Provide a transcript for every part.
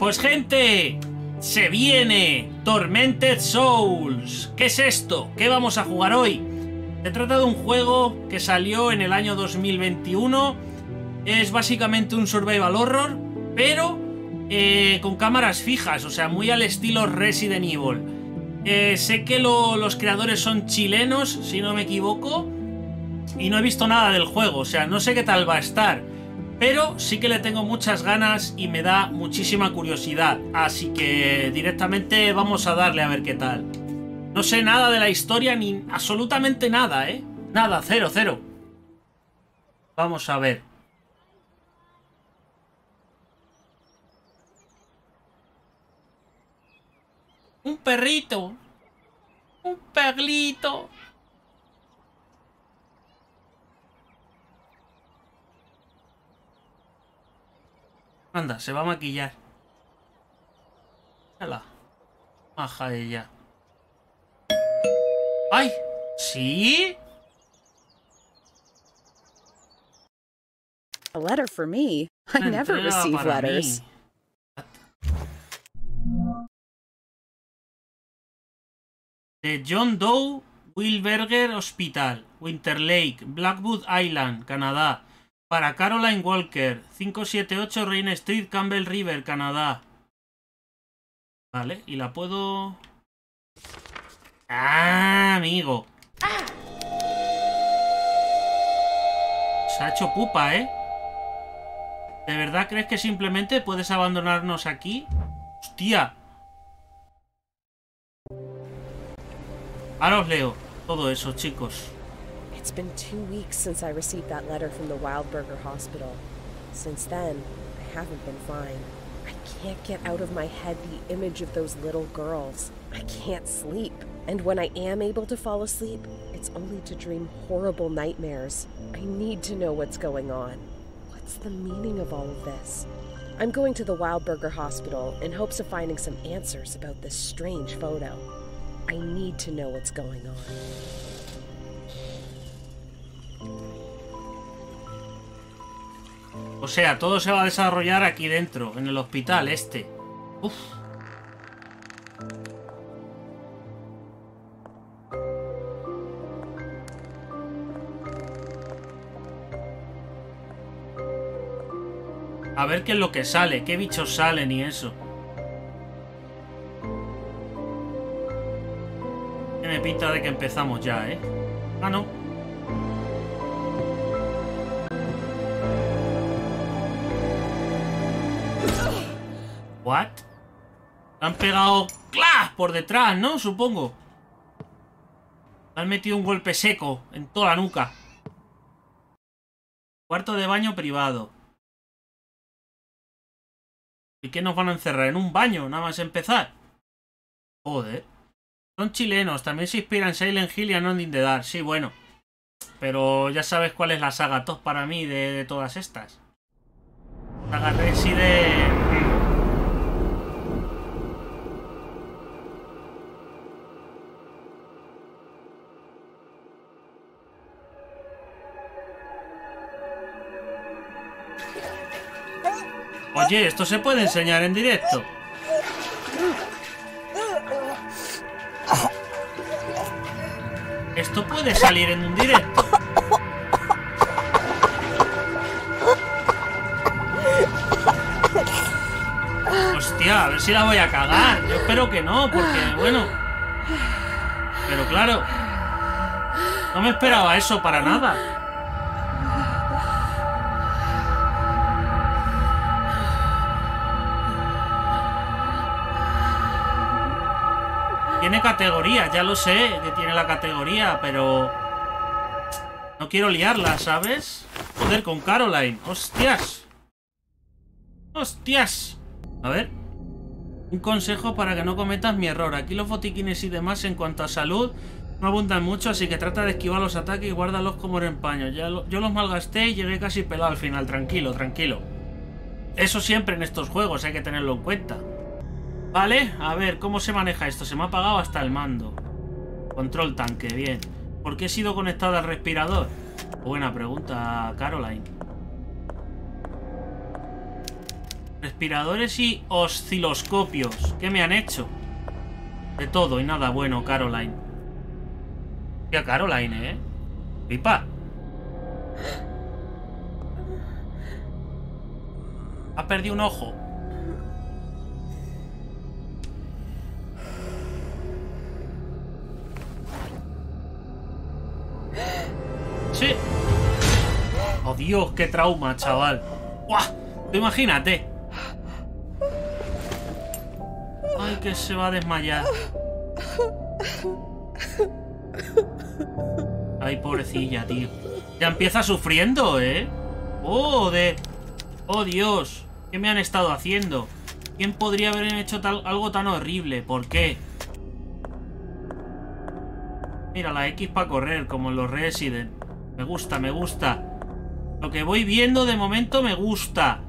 Pues gente, se viene Tormented Souls. ¿Qué es esto? ¿Qué vamos a jugar hoy? Se trata de un juego que salió en el año 2021. Es básicamente un survival horror, pero eh, con cámaras fijas, o sea, muy al estilo Resident Evil. Eh, sé que los creadores son chilenos, si no me equivoco, y no he visto nada del juego, o sea, no sé qué tal va a estar. Pero sí que le tengo muchas ganas y me da muchísima curiosidad. Así que directamente vamos a darle a ver qué tal. No sé nada de la historia ni absolutamente nada, ¿eh? Nada, cero, cero. Vamos a ver. Un perrito. Un perlito. Anda, se va a maquillar. Hala. Maja ella. ¡Ay! ¿Sí? A letter for me? I never receive letters. De John Doe Wilberger Hospital, Winter Lake, Blackwood Island, Canadá. Para Caroline Walker, 578 Rain Street, Campbell River, Canadá. Vale, y la puedo... ¡Ah, amigo! Se ha hecho pupa, ¿eh? ¿De verdad crees que simplemente puedes abandonarnos aquí? ¡Hostia! Ahora os leo todo eso, chicos. It's been two weeks since I received that letter from the Wildberger Hospital. Since then, I haven't been fine. I can't get out of my head the image of those little girls. I can't sleep. And when I am able to fall asleep, it's only to dream horrible nightmares. I need to know what's going on. What's the meaning of all of this? I'm going to the Wildberger Hospital in hopes of finding some answers about this strange photo. I need to know what's going on. O sea, todo se va a desarrollar aquí dentro, en el hospital este. Uf. A ver qué es lo que sale, qué bichos salen y eso. Tiene pinta de que empezamos ya, ¿eh? Ah, no. Han pegado ¡clas! por detrás, ¿no? Supongo. Han metido un golpe seco en toda la nuca. Cuarto de baño privado. ¿Y qué nos van a encerrar? ¿En un baño? Nada más empezar. Joder. Son chilenos. También se inspiran en Silent Hill y a in the. Sí, bueno. Pero ya sabes cuál es la saga top para mí de, de todas estas. Saga Resident... Oye, esto se puede enseñar en directo. Esto puede salir en un directo. Hostia, a ver si la voy a cagar. Yo espero que no, porque, bueno... Pero claro... No me esperaba eso para nada. Tiene categoría, ya lo sé que tiene la categoría, pero... No quiero liarla, ¿sabes? Joder, con Caroline. ¡Hostias! ¡Hostias! A ver. Un consejo para que no cometas mi error. Aquí los botiquines y demás en cuanto a salud no abundan mucho, así que trata de esquivar los ataques y guárdalos como en paño. Ya yo los malgasté y llegué casi pelado al final. Tranquilo, tranquilo. Eso siempre en estos juegos hay que tenerlo en cuenta. Vale, a ver, ¿cómo se maneja esto? Se me ha apagado hasta el mando. Control tanque, bien. ¿Por qué he sido conectado al respirador? Buena pregunta, Caroline. Respiradores y osciloscopios. ¿Qué me han hecho? De todo y nada bueno, Caroline. Tía Caroline, ¿eh? Pipa. Ha perdido un ojo. Dios, qué trauma, chaval. ¡Guau! Imagínate. Ay, que se va a desmayar. Ay, pobrecilla, tío. Ya empieza sufriendo, ¿eh? Oh, de... Oh, Dios. ¿Qué me han estado haciendo? ¿Quién podría haber hecho algo tan horrible? ¿Por qué? Mira, la X para correr, como en los Resident. Me gusta, me gusta. Lo que voy viendo de momento me gusta.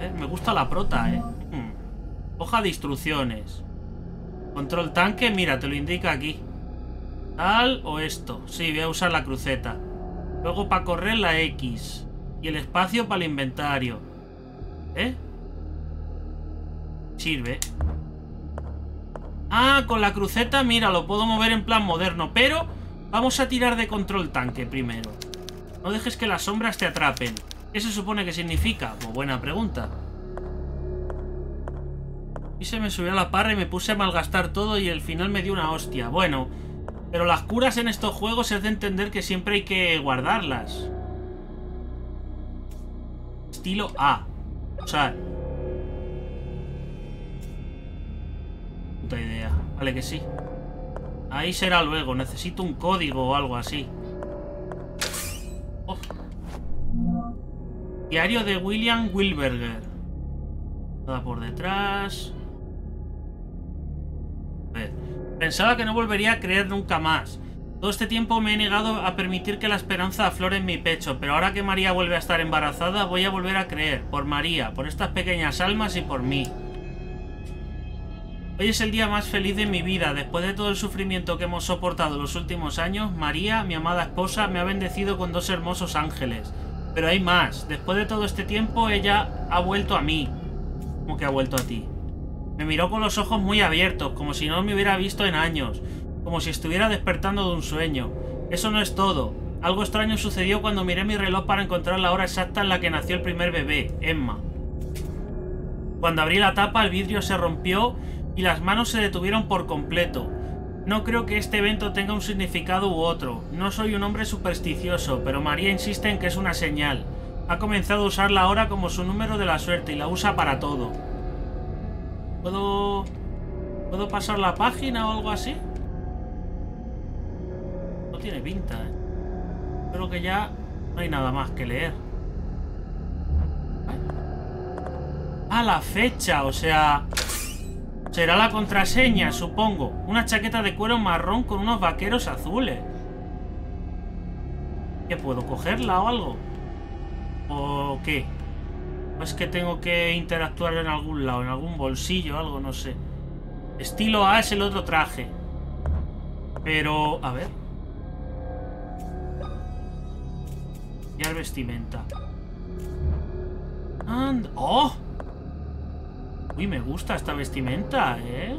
Eh, me gusta la prota, ¿eh? Hmm. Hoja de instrucciones. Control tanque, mira, te lo indica aquí. Tal o esto. Sí, voy a usar la cruceta. Luego para correr la X. Y el espacio para el inventario. ¿Eh? Sirve. Ah, con la cruceta, mira, lo puedo mover en plan moderno. Pero vamos a tirar de control tanque primero. No dejes que las sombras te atrapen. ¿Qué se supone que significa? Pues buena pregunta. Y se me subió a la parra y me puse a malgastar todo y al final me dio una hostia. Bueno, pero las curas en estos juegos es de entender que siempre hay que guardarlas. Estilo A. O sea... Puta idea. Vale que sí. Ahí será luego. Necesito un código o algo así. Diario de William Wilberger. Nada por detrás. A ver. Pensaba que no volvería a creer nunca más. Todo este tiempo me he negado a permitir que la esperanza aflore en mi pecho, pero ahora que María vuelve a estar embarazada, voy a volver a creer. Por María, por estas pequeñas almas y por mí. Hoy es el día más feliz de mi vida. Después de todo el sufrimiento que hemos soportado los últimos años, María, mi amada esposa, me ha bendecido con dos hermosos ángeles. Pero hay más. Después de todo este tiempo, ella ha vuelto a mí. ¿Cómo que ha vuelto a ti? Me miró con los ojos muy abiertos, como si no me hubiera visto en años, como si estuviera despertando de un sueño. Eso no es todo. Algo extraño sucedió cuando miré mi reloj para encontrar la hora exacta en la que nació el primer bebé, Emma. Cuando abrí la tapa, el vidrio se rompió y las manos se detuvieron por completo. No creo que este evento tenga un significado u otro. No soy un hombre supersticioso, pero María insiste en que es una señal. Ha comenzado a usar la hora como su número de la suerte y la usa para todo. ¿Puedo... ¿Puedo pasar la página o algo así? No tiene pinta, ¿eh? Creo que ya no hay nada más que leer. Ah, la fecha, o sea... Será la contraseña, supongo. Una chaqueta de cuero marrón con unos vaqueros azules. ¿Qué puedo cogerla o algo? ¿O qué? es que tengo que interactuar en algún lado, en algún bolsillo o algo, no sé. Estilo A es el otro traje. Pero, a ver. Ya el vestimenta. And ¡Oh! Uy, me gusta esta vestimenta, ¿eh?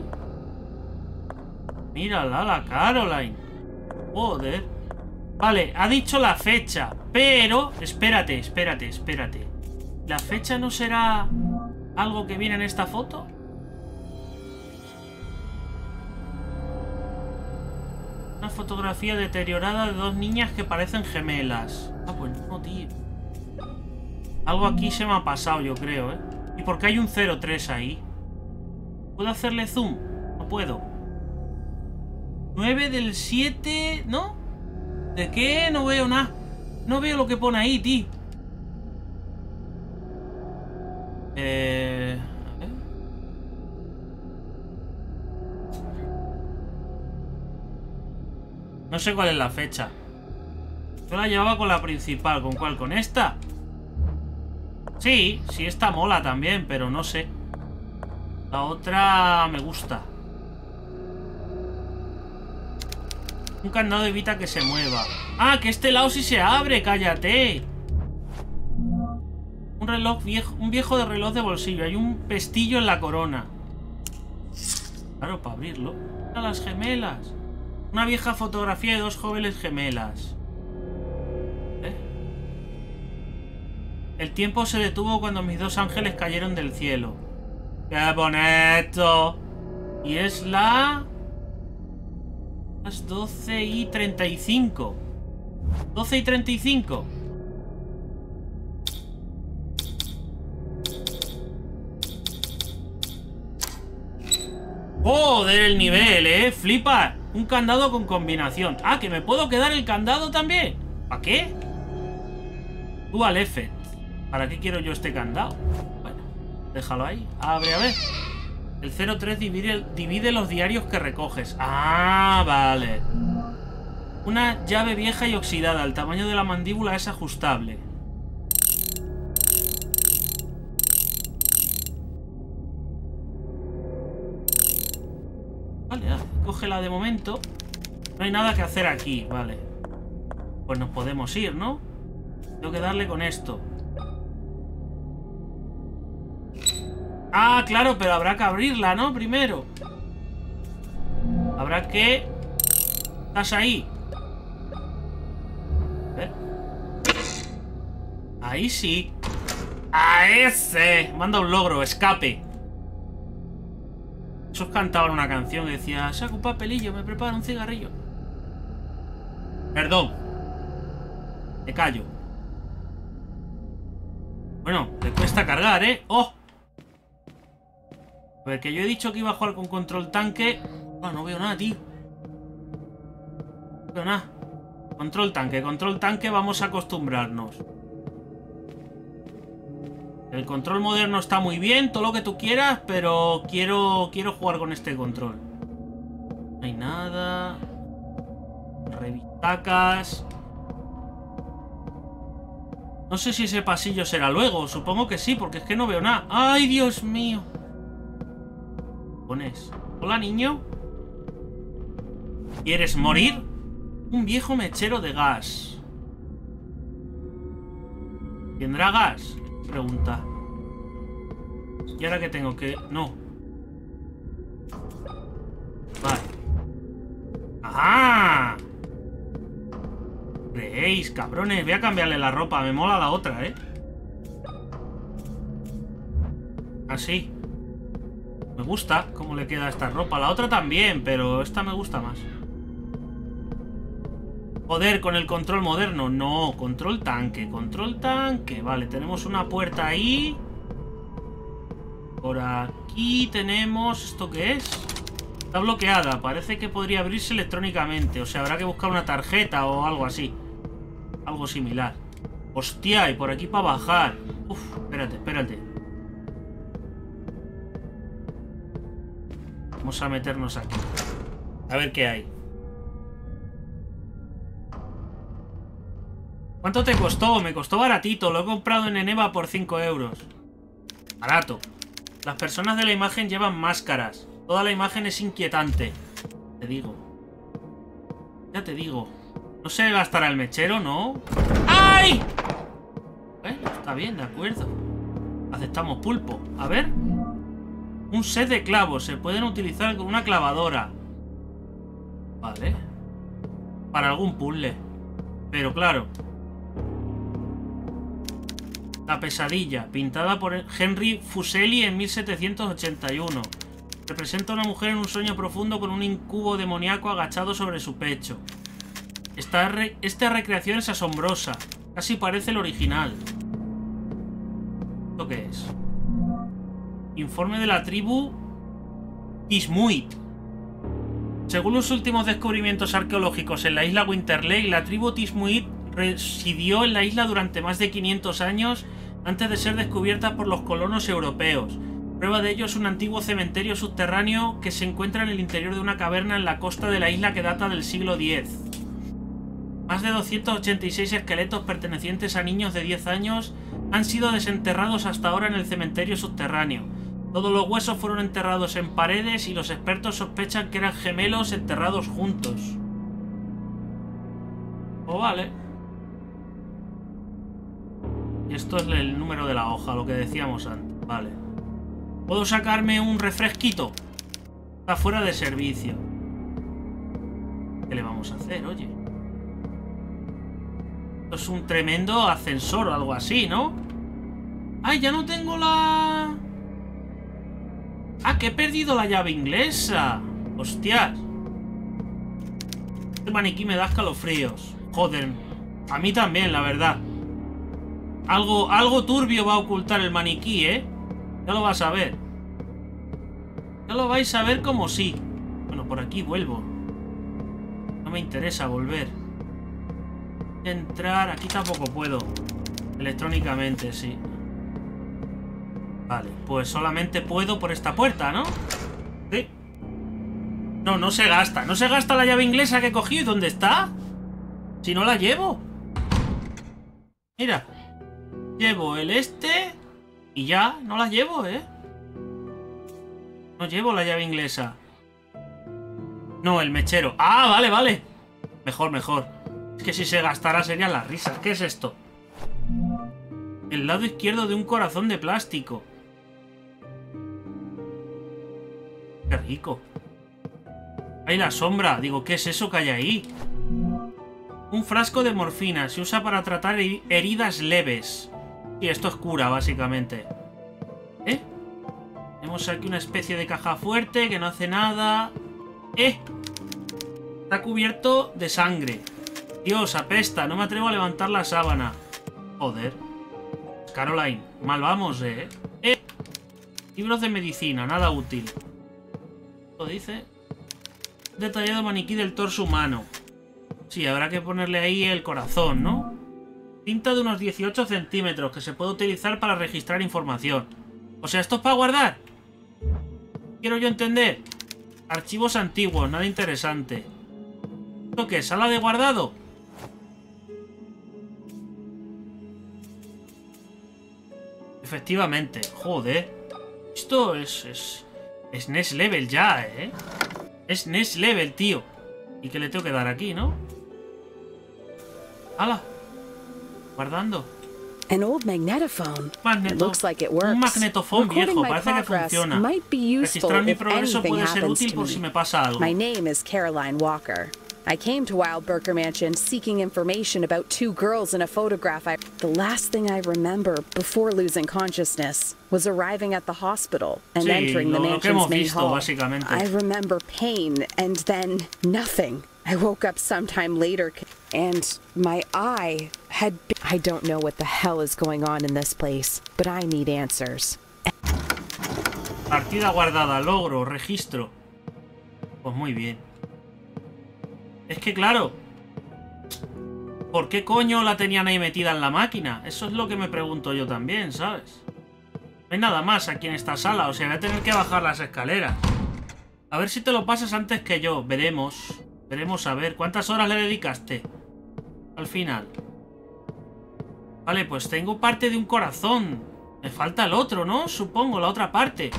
Mírala, la Caroline. Joder. Vale, ha dicho la fecha. Pero, espérate, espérate, espérate. ¿La fecha no será algo que viene en esta foto? Una fotografía deteriorada de dos niñas que parecen gemelas. Ah, pues no, tío. Algo aquí se me ha pasado, yo creo, ¿eh? ¿Y por qué hay un 03 ahí? ¿Puedo hacerle zoom? No puedo. 9 del 7... ¿No? ¿De qué? No veo nada. No veo lo que pone ahí, tío. Eh, no sé cuál es la fecha. Yo la llevaba con la principal. ¿Con cuál? ¿Con esta? Sí, sí, esta mola también, pero no sé. La otra me gusta. Un candado evita que se mueva. ¡Ah, que este lado sí se abre! ¡Cállate! Un reloj viejo, un viejo de reloj de bolsillo. Hay un pestillo en la corona. Claro, para abrirlo. A las gemelas. Una vieja fotografía de dos jóvenes gemelas. El tiempo se detuvo cuando mis dos ángeles cayeron del cielo. ¡Qué bonito! Y es la... Las 12 y 35. 12 y 35. Joder el nivel, eh. Flipa. Un candado con combinación. Ah, que me puedo quedar el candado también. ¿Para qué? Dual effect. ¿Para qué quiero yo este candado? Bueno, déjalo ahí. Abre, a ver. El 03 divide, divide los diarios que recoges. Ah, vale. Una llave vieja y oxidada. El tamaño de la mandíbula es ajustable. Vale, cógela de momento. No hay nada que hacer aquí, vale. Pues nos podemos ir, ¿no? Tengo que darle con esto. Ah, claro, pero habrá que abrirla, ¿no? Primero. Habrá que... ¿Estás ahí? A ver. Ahí sí. ¡A ese! Manda un logro, escape. Esos cantaban una canción que decía, saco un papelillo, me preparo un cigarrillo. Perdón. Me callo. Bueno, le cuesta cargar, ¿eh? ¡Oh! A ver, que yo he dicho que iba a jugar con control tanque. Ah, no veo nada, tío. No veo nada. Control tanque, control tanque, vamos a acostumbrarnos. El control moderno está muy bien, todo lo que tú quieras, pero quiero, quiero jugar con este control. No hay nada. Revistacas. No sé si ese pasillo será luego, supongo que sí, porque es que no veo nada. ¡Ay, Dios mío! Hola, niño. ¿Quieres morir? Un viejo mechero de gas. ¿Tendrá gas? Pregunta. ¿Y ahora que tengo que...? No. Vale. ¡Ajá! ¿Creéis, cabrones? Voy a cambiarle la ropa. Me mola la otra, ¿eh? Así. Me gusta cómo le queda esta ropa. La otra también, pero esta me gusta más. Joder, con el control moderno. No, control tanque, control tanque. Vale, tenemos una puerta ahí. Por aquí tenemos... ¿Esto qué es? Está bloqueada. Parece que podría abrirse electrónicamente. O sea, habrá que buscar una tarjeta o algo así. Algo similar. Hostia, y por aquí para bajar. Uf, espérate, espérate. Vamos a meternos aquí. A ver qué hay. ¿Cuánto te costó? Me costó baratito. Lo he comprado en Eneva por 5 euros. Barato. Las personas de la imagen llevan máscaras. Toda la imagen es inquietante. Te digo. Ya te digo. No se gastará el mechero, ¿no? ¡Ay! Está bien, de acuerdo. Aceptamos pulpo. A ver. Un set de clavos. Se pueden utilizar con una clavadora. Vale. Para algún puzzle. Pero claro. La pesadilla. Pintada por Henry Fuseli en 1781. Representa a una mujer en un sueño profundo con un incubo demoníaco agachado sobre su pecho. Esta, recreación es asombrosa. Casi parece el original. ¿Esto qué es? Informe de la tribu Ismuit. Según los últimos descubrimientos arqueológicos en la isla Winterlake, la tribu Tismuit residió en la isla durante más de 500 años antes de ser descubierta por los colonos europeos. Prueba de ello es un antiguo cementerio subterráneo que se encuentra en el interior de una caverna en la costa de la isla que data del siglo X. Más de 286 esqueletos pertenecientes a niños de 10 años han sido desenterrados hasta ahora en el cementerio subterráneo. Todos los huesos fueron enterrados en paredes y los expertos sospechan que eran gemelos enterrados juntos. Oh, vale. ¿Y esto esto es el número de la hoja, lo que decíamos antes. Vale. ¿Puedo sacarme un refresquito? Está fuera de servicio. ¿Qué le vamos a hacer, oye? Esto es un tremendo ascensor o algo así, ¿no? ¡Ay, ya no tengo la... ¡Ah, que he perdido la llave inglesa! ¡Hostias! Este maniquí me da escalofríos. Joder. A mí también, la verdad. Algo, algo turbio va a ocultar el maniquí, ¿eh? Ya lo vas a ver. Ya lo vais a ver como sí. Bueno, por aquí vuelvo. No me interesa volver. Entrar... Aquí tampoco puedo. Electrónicamente, sí. Vale, pues solamente puedo por esta puerta, ¿no? Sí. No, no se gasta. No se gasta la llave inglesa que he cogido. ¿Dónde está? Si no la llevo. Mira. Llevo el este y ya, no la llevo, ¿eh? No llevo la llave inglesa. No, el mechero. Ah, vale, vale. Mejor, mejor. Es que si se gastara serían las risas. ¿Qué es esto? El lado izquierdo de un corazón de plástico. Rico. Hay la sombra. Digo, ¿qué es eso que hay ahí? Un frasco de morfina. Se usa para tratar heridas leves. Y esto es cura, básicamente. ¿Eh? Tenemos aquí una especie de caja fuerte que no hace nada. ¡Eh! Está cubierto de sangre. Dios, apesta. No me atrevo a levantar la sábana. Joder. Caroline, mal vamos, ¿eh? ¡Eh! Libros de medicina, nada útil. Dice. Detallado maniquí del torso humano. Sí, habrá que ponerle ahí el corazón, ¿no? Cinta de unos 18 centímetros que se puede utilizar para registrar información. O sea, ¿esto es para guardar? Quiero yo entender. Archivos antiguos, nada interesante. ¿Esto qué? ¿Sala de guardado? Efectivamente, joder. Esto es, es... Es NES Level ya, ¿eh? Es NES Level, tío. ¿Y qué le tengo que dar aquí, no? ¡Hala! Guardando. An old magnetophone. Magneto. It looks like it works. Un magnetofón viejo, parece que funciona. might be useful Registrar mi progreso puede ser útil por si me. me pasa algo. My name is Caroline Walker. I came to Wildberger Mansion seeking information about two girls in a photograph. I, the last thing I remember before losing consciousness was arriving at the hospital and Sí, entering the lo- lo que hemos mansion's main visto, hall. I remember pain and then nothing. I woke up sometime later and my eye had been. I don't know what the hell is going on in this place, but I need answers. Partida guardada, logro, registro. Pues muy bien. Es que claro. ¿Por qué coño la tenían ahí metida en la máquina? Eso es lo que me pregunto yo también, ¿sabes? No hay nada más aquí en esta sala, o sea, voy a tener que bajar las escaleras. A ver si te lo pasas antes que yo. Veremos. Veremos a ver. ¿Cuántas horas le dedicaste? Al final. Vale, pues tengo parte de un corazón. Me falta el otro, ¿no? Supongo, la otra parte.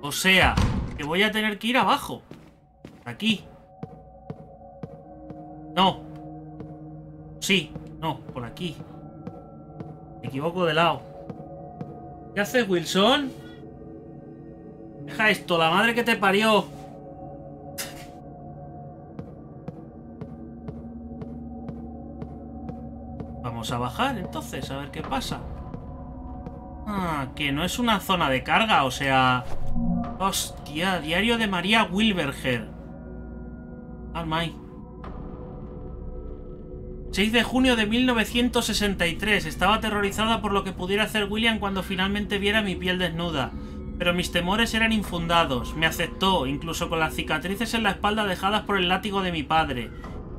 O sea, que voy a tener que ir abajo. Aquí. No. Sí, no, por aquí. Me equivoco de lado. ¿Qué haces, Wilson? Deja esto, la madre que te parió. Vamos a bajar entonces, a ver qué pasa. Ah, que no es una zona de carga, o sea... Hostia, diario de María Wilberger. Almay. 6 de junio de 1963. Estaba aterrorizada por lo que pudiera hacer William cuando finalmente viera mi piel desnuda. Pero mis temores eran infundados. Me aceptó, incluso con las cicatrices en la espalda dejadas por el látigo de mi padre.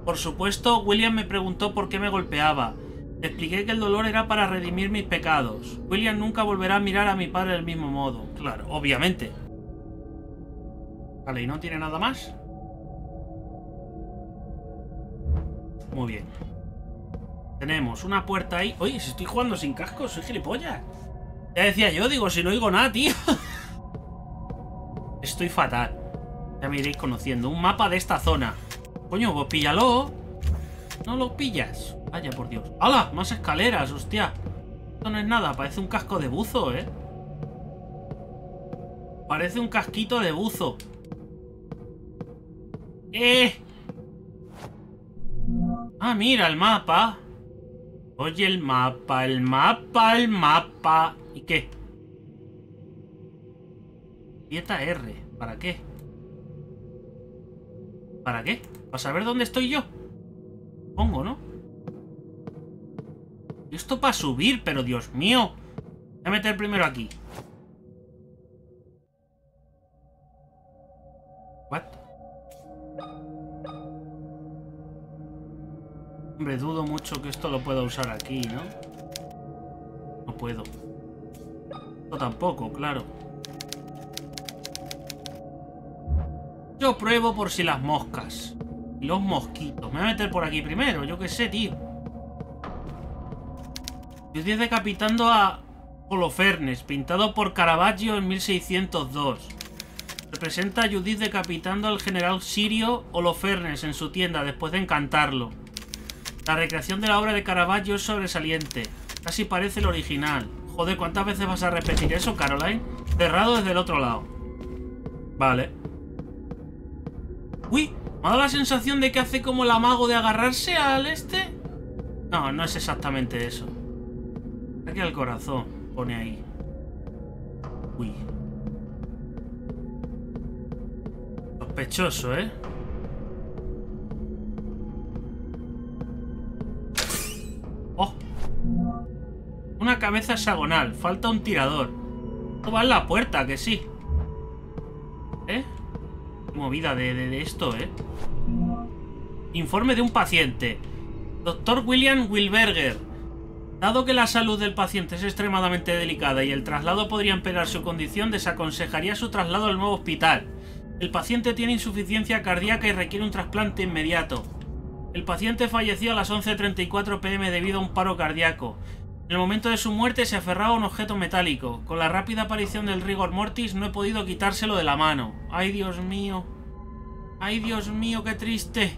Por supuesto, William me preguntó por qué me golpeaba. Le expliqué que el dolor era para redimir mis pecados. William nunca volverá a mirar a mi padre del mismo modo. Claro, obviamente. Vale, ¿y no tiene nada más? Muy bien. Tenemos una puerta ahí. Oye, si estoy jugando sin casco, soy gilipollas. Ya decía yo, digo, si no oigo nada, tío. Estoy fatal. Ya me iréis conociendo. Un mapa de esta zona. Coño, pues píllalo. No lo pillas. Vaya por Dios. ¡Hala! Más escaleras, hostia. Esto no es nada, parece un casco de buzo, ¿eh? Parece un casquito de buzo. ¡Eh! Ah, mira, el mapa. Oye, el mapa, el mapa, el mapa. ¿Y qué? Dieta R. ¿Para qué? ¿Para qué? ¿Para saber dónde estoy yo? Pongo, ¿no? Esto para subir, pero Dios mío. Voy a meter primero aquí. What? Hombre, dudo mucho que esto lo pueda usar aquí, ¿no? No puedo. No tampoco, claro. Yo pruebo por si las moscas. Los mosquitos. Me voy a meter por aquí primero, yo qué sé, tío. Judith decapitando a Holofernes, pintado por Caravaggio en 1602. Representa a Judith decapitando al general sirio Holofernes en su tienda después de encantarlo. La recreación de la obra de Caravaggio es sobresaliente. Casi parece el original. Joder, ¿cuántas veces vas a repetir eso, Caroline? Cerrado desde el otro lado. Vale. Uy, me ha dado la sensación de que hace como el amago de agarrarse al este. No, no es exactamente eso. Aquí al corazón, pone ahí. Uy. Sospechoso, ¿eh? ¡Oh! Una cabeza hexagonal. Falta un tirador. Esto va en la puerta, que sí. ¿Eh? Movida de, de, de esto, ¿eh? Informe de un paciente. Doctor William Wilberger. Dado que la salud del paciente es extremadamente delicada y el traslado podría empeorar su condición, desaconsejaría su traslado al nuevo hospital. El paciente tiene insuficiencia cardíaca y requiere un trasplante inmediato. El paciente falleció a las 11.34 pm debido a un paro cardíaco. En el momento de su muerte se aferraba a un objeto metálico. Con la rápida aparición del rigor mortis no he podido quitárselo de la mano. ¡Ay, Dios mío! ¡Ay, Dios mío, qué triste!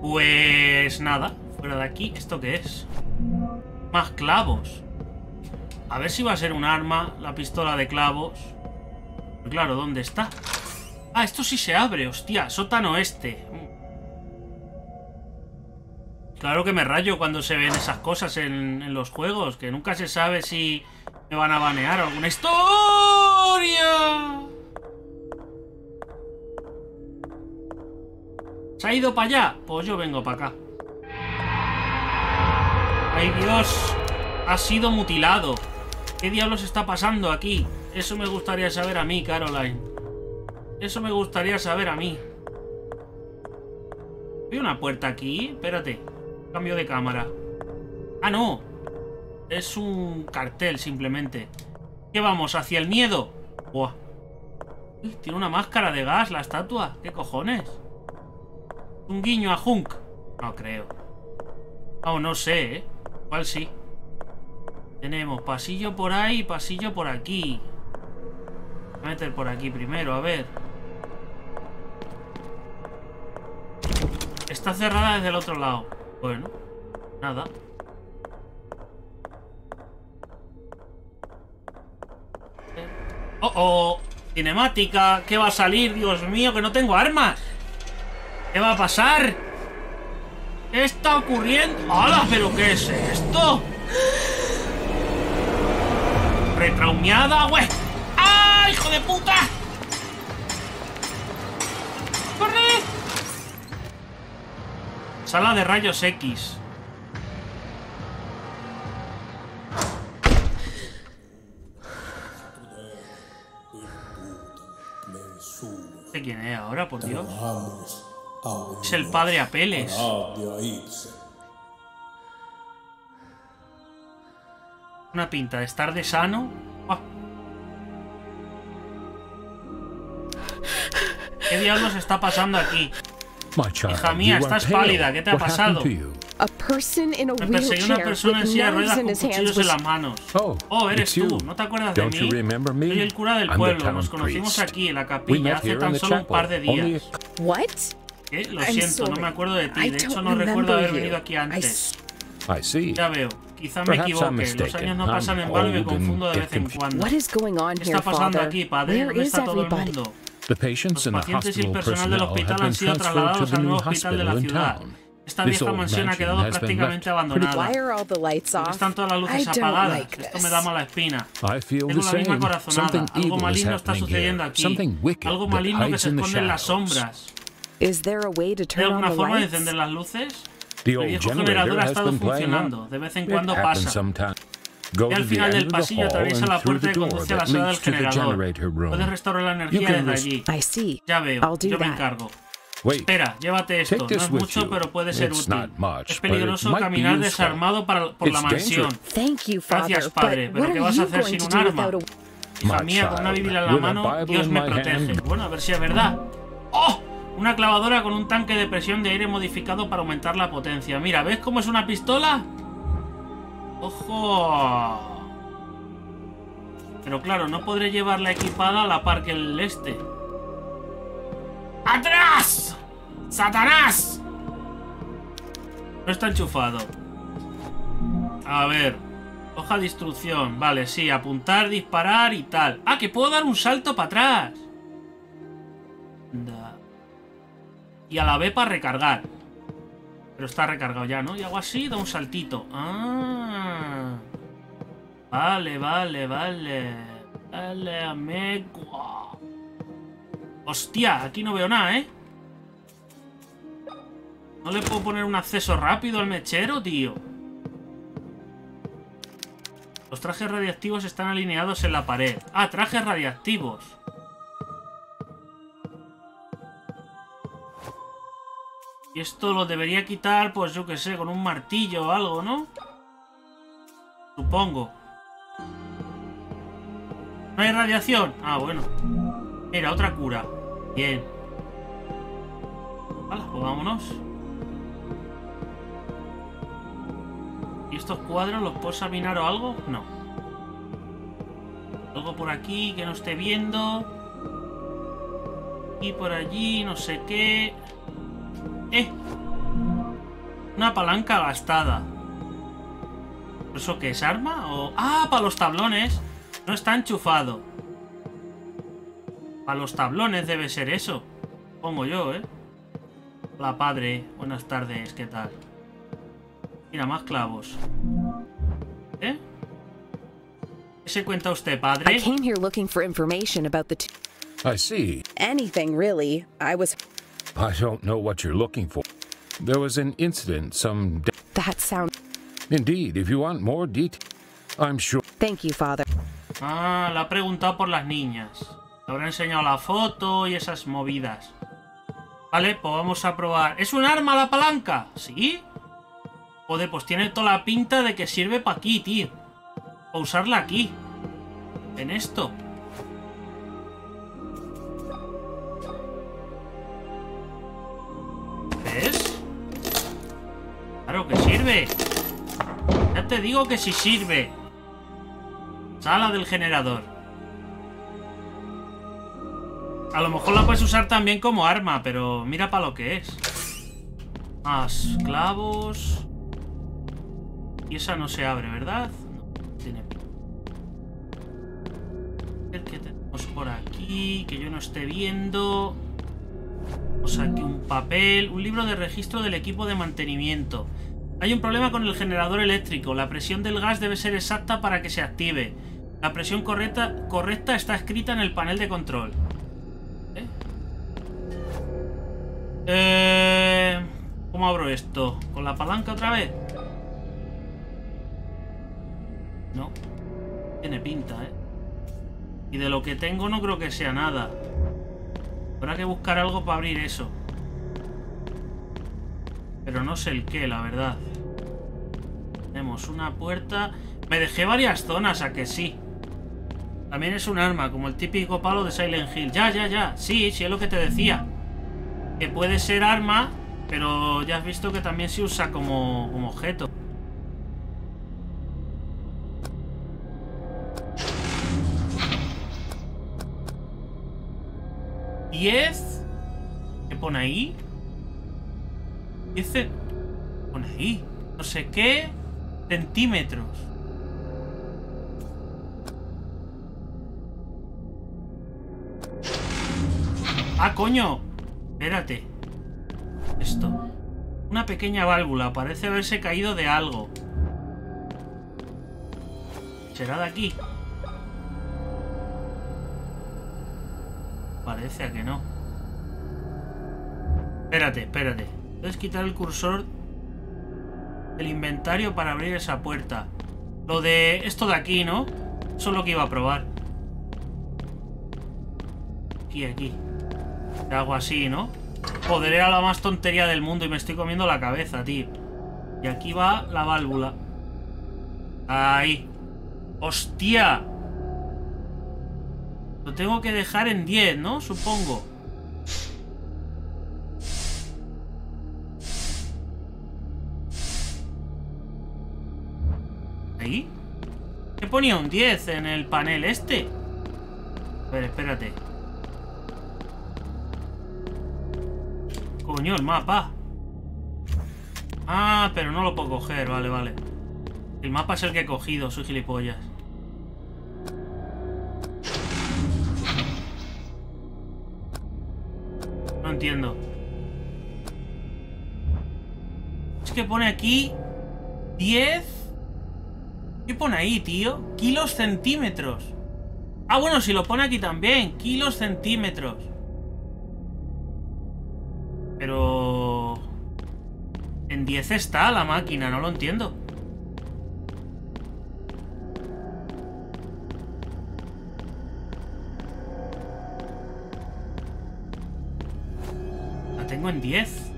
Pues nada, fuera de aquí, ¿esto qué es? Más clavos. A ver si va a ser un arma, la pistola de clavos. Claro, ¿dónde está? Ah, esto sí se abre, hostia, sótano este. Claro que me rayo cuando se ven esas cosas en, los juegos, que nunca se sabe si me van a banear alguna historia. ¿Se ha ido para allá? Pues yo vengo para acá. ¡Ay, Dios! Ha sido mutilado. ¿Qué diablos está pasando aquí? Eso me gustaría saber a mí, Caroline. Eso me gustaría saber a mí. ¿Hay una puerta aquí? Espérate. Cambio de cámara. ¡Ah, no! Es un cartel, simplemente. ¿Qué vamos? ¿Hacia el miedo? Buah. Tiene una máscara de gas, la estatua. ¿Qué cojones? Un guiño a Hunk. No creo. Oh, no sé, ¿eh? ¿Cuál sí? Tenemos pasillo por ahí pasillo por aquí. Voy a meter por aquí primero, a ver. Está cerrada desde el otro lado. Bueno, nada. ¡Oh, oh! Cinemática. ¿Qué va a salir? Dios mío, que no tengo armas. ¿Qué va a pasar? ¿Qué está ocurriendo? ¡Hala! ¿Pero qué es esto? Retraumeada, güey. ¡Ah, hijo de puta! Sala de rayos X. ¿De quién es ahora, por Dios? Es el padre Apeles. Una pinta de estar de sano. ¡Ah! ¿Qué diablos está pasando aquí? Hija mía, estás pálida. ¿Qué te ha pasado? Me perseguí una persona en silla de ruedas con cuchillos en las manos. Oh, Oh, eres tú. ¿No te acuerdas de mí? Soy el cura del pueblo. Nos conocimos aquí, en la capilla, hace tan solo un par de días. ¿Qué? Lo siento, no me acuerdo de ti. I De hecho, no recuerdo haber venido aquí I antes. s- I see. Ya veo. quizá me equivoque. Los años no pasan en vano y me confundo de vez en cuando. What is going on ¿Qué está pasando aquí, padre? ¿Dónde is está todo el mundo? The patients Los and the pacientes y el hospital personal del personnel hospital have han been sido transferred trasladados to al the new nuevo hospital de hospital la in ciudad. town. Esta This vieja old mansión ha mansion quedado has been prácticamente left abandonada. Why are all the lights ¿Por qué off? están todas las I luces don't apagadas? like Esto me this. da mala espina. I feel Tengo the la misma same. corazonada. Something Algo evil is maligno está happening sucediendo here. aquí. Something wicked Algo that maligno que hides se in the esconde en las shadows. sombras. Is there a way to ¿Hay turn on alguna the forma de lights? encender las luces? The El old viejo generator generador ha has estado been playing funcionando. up. De vez en It cuando happens pasa. Ve al final del pasillo, atraviesa la puerta door conduce a la sala del generador. Puedes restaurar la energía desde allí. I see. Ya veo, I'll do yo me encargo. Wait, Espera, llévate esto. No es mucho, you. pero puede ser It's útil. es peligroso caminar desarmado para- por la mansión. dangerous. Thank you, Father. Gracias, padre, pero ¿qué vas a hacer sin un arma? Hija mía, con una biblia en la mano, Dios me protege. Bueno, a ver si es verdad. ¡Oh! Una clavadora con un tanque de presión de aire modificado para aumentar la potencia. Mira, ¿ves cómo es una pistola? ¡Ojo! Pero claro, no podré llevarla equipada a la par que el este. ¡Atrás! ¡Satanás! No está enchufado. A ver. Hoja de instrucción. Vale, sí. Apuntar, disparar y tal. Ah, que puedo dar un salto para atrás. Y a la B para recargar. Pero está recargado ya, ¿no? Y hago así, da un saltito. Ah. Vale, vale, vale. Vale, amigo. Hostia, aquí no veo nada, ¿eh? ¿No le puedo poner un acceso rápido al mechero, tío? Los trajes radiactivos están alineados en la pared. Ah, trajes radiactivos. Esto lo debería quitar, pues yo que sé, con un martillo o algo, ¿no? Supongo. ¿No hay radiación? Ah, bueno. Mira, otra cura. Bien. Vale, pues vámonos. ¿Y estos cuadros los puedo examinar o algo? No. Algo por aquí que no esté viendo. Y por allí, no sé qué. ¡Eh! Una palanca gastada. ¿Eso qué es arma? O... ¡Ah! Para los tablones. No está enchufado. Para los tablones debe ser eso. Pongo yo, ¿eh? Hola, padre. Buenas tardes. ¿Qué tal? Mira, más clavos. ¿Eh? ¿Qué se cuenta usted, I padre? came here looking for information about the two... I see. Anything, really. I was... I don't know what you're looking for. There was an incident some day. That sound... Indeed, if you want more detail, I'm sure. Thank you, Father. Ah, la ha preguntado por las niñas. Le habrá enseñado la foto y esas movidas. Vale, pues vamos a probar. ¿Es un arma la palanca? ¿Sí? Joder, pues tiene toda la pinta de que sirve para aquí, tío. Para usarla aquí. En esto. Sirve. Ya te digo que sí sirve. Sala del generador. A lo mejor la puedes usar también como arma, pero mira para lo que es. Más clavos. Y esa no se abre, ¿verdad? No, tiene ver qué tenemos por aquí, que yo no esté viendo. Tenemos aquí un papel, un libro de registro del equipo de mantenimiento. Hay un problema con el generador eléctrico. La presión del gas debe ser exacta para que se active. La presión correcta, está escrita en el panel de control. ¿Eh? Eh, ¿Cómo abro esto? ¿Con la palanca otra vez? No. Tiene pinta, ¿eh? Y de lo que tengo no creo que sea nada. Habrá que buscar algo para abrir eso. Pero no sé el qué, la verdad. Tenemos una puerta. Me dejé varias zonas, a que sí. También es un arma, como el típico palo de Silent Hill. Ya, ya, ya. Sí, sí es lo que te decía. Que puede ser arma, pero ya has visto que también se usa como, como objeto. ¿Diez? ¿Qué pone ahí? Dice... Pone ahí. No sé qué. Centímetros. ¡Ah, coño! Espérate. Esto. Una pequeña válvula. Parece haberse caído de algo. ¿Será de aquí? Parece a que no. Espérate, espérate. Puedes quitar el cursor del inventario para abrir esa puerta. Lo de esto de aquí, ¿no? Eso es lo que iba a probar. Aquí, aquí. Hago así, ¿no? Joder, era la más tontería del mundo y me estoy comiendo la cabeza, tío. Y aquí va la válvula. Ahí. ¡Hostia! Lo tengo que dejar en 10, ¿no? Supongo. Ponía un 10 en el panel este? A ver, espérate. Coño, el mapa. Ah, pero no lo puedo coger, vale, vale. El mapa es el que he cogido, soy gilipollas. No entiendo. Es que pone aquí 10. ¿Qué pone ahí, tío? Kilos centímetros. Ah, bueno, si lo pone aquí también. Kilos centímetros. Pero... En 10 está la máquina, no lo entiendo. La tengo en 10.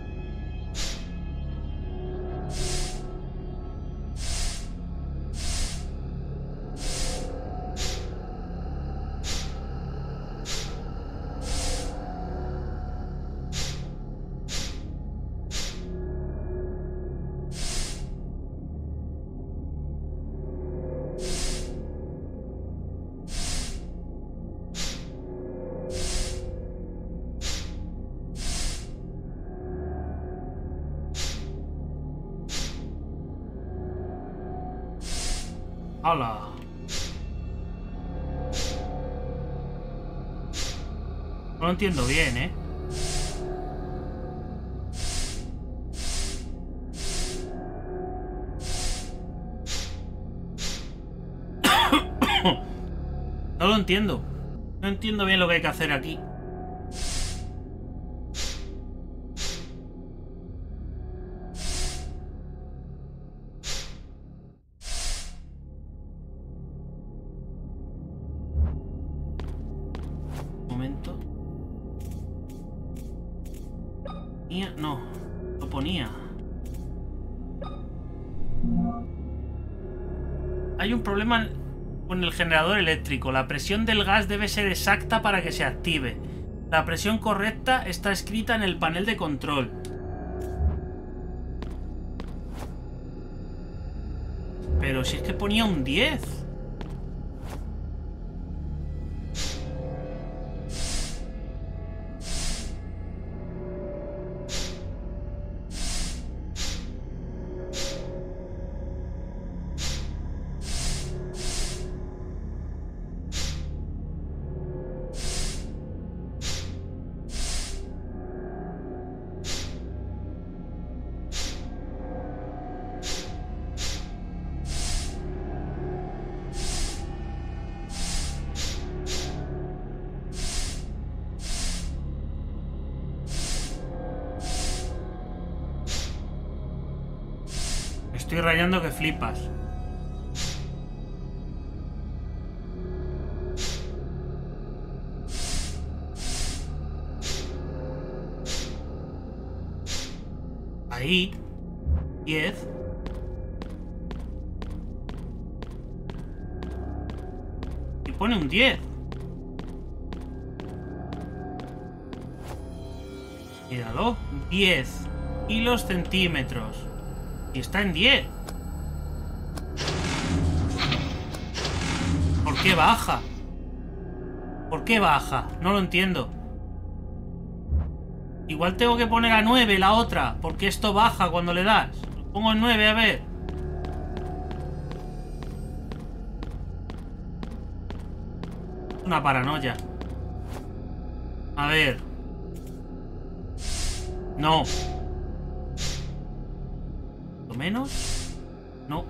No lo entiendo bien, ¿eh? No lo entiendo. No entiendo bien lo que hay que hacer aquí. Generador eléctrico. La presión del gas debe ser exacta para que se active. La presión correcta está escrita en el panel de control. Pero si es que ponía un 10. Estoy rayando que flipas. Ahí. 10. Y pone un 10. Míralo. 10 kilos centímetros. Y está en 10. ¿Por qué baja? ¿Por qué baja? No lo entiendo. Igual tengo que poner a 9 la otra, porque esto baja cuando le das. Pongo en 9, a ver. Una paranoia. A ver. No. ¿Lo menos? No.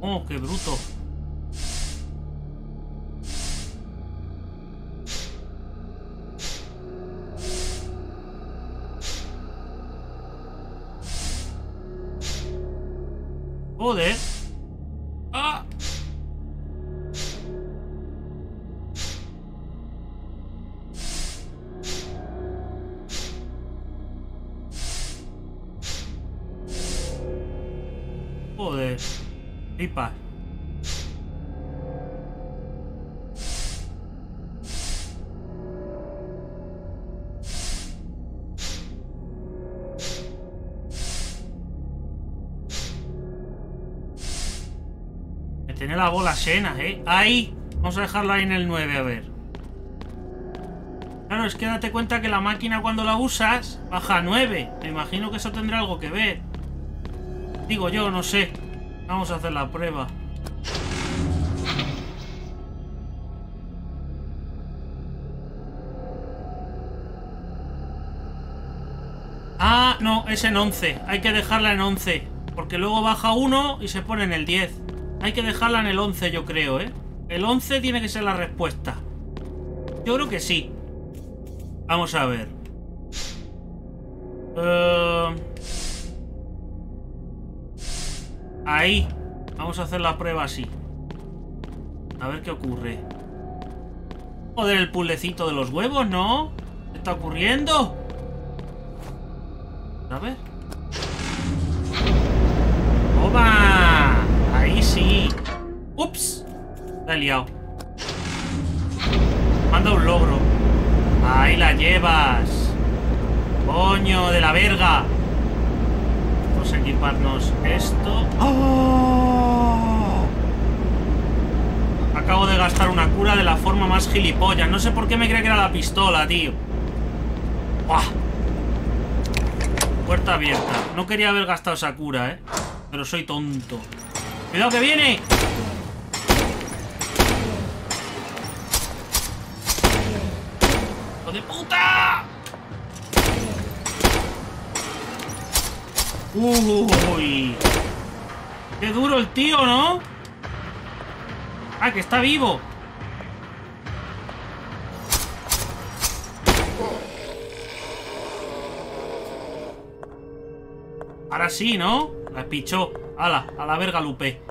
Oh, qué bruto. Llena, ¿eh? Ahí. Vamos a dejarla ahí en el 9, a ver. Claro, es que date cuenta que la máquina cuando la usas baja a 9. Me imagino que eso tendrá algo que ver. Digo yo, no sé. Vamos a hacer la prueba. Ah, no, es en 11. Hay que dejarla en 11. Porque luego baja 1 y se pone en el 10. Hay que dejarla en el 11, yo creo, ¿eh? El 11 tiene que ser la respuesta. Yo creo que sí. Vamos a ver. Eh, Ahí. Vamos a hacer la prueba así. A ver qué ocurre. Joder, el puzzlecito de los huevos, ¿no? ¿Qué está ocurriendo? A ver. ¡Toma! Ahí ¡Ups! La he liado. Manda un logro. Ahí la llevas. Coño de la verga. Vamos a equiparnos esto. ¡Oh! Acabo de gastar una cura de la forma más gilipollas. No sé por qué me creía que era la pistola, tío. Puerta abierta. No quería haber gastado esa cura, ¿eh? Pero soy tonto. ¡Cuidado que viene! ¡Hijo de puta! ¡Uy! ¡Qué duro el tío, ¿no? ¡Ah, que está vivo! Ahora sí, ¿no? La pichó. ¡Hala! A la verga, Lupe.